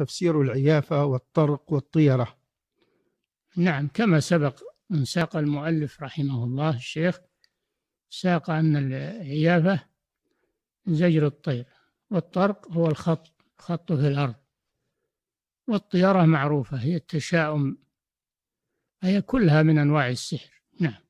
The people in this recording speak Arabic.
تفسير العيافة والطرق والطيرة. نعم كما سبق من ساق المؤلف رحمه الله الشيخ ساق أن العيافة زجر الطير والطرق هو الخط خط في الأرض. والطيرة معروفة هي التشاؤم هي كلها من أنواع السحر. نعم.